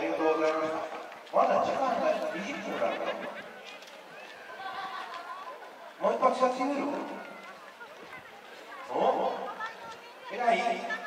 ありがとうございましたまだ時間が20分だから。もう一発やってみるお偉い。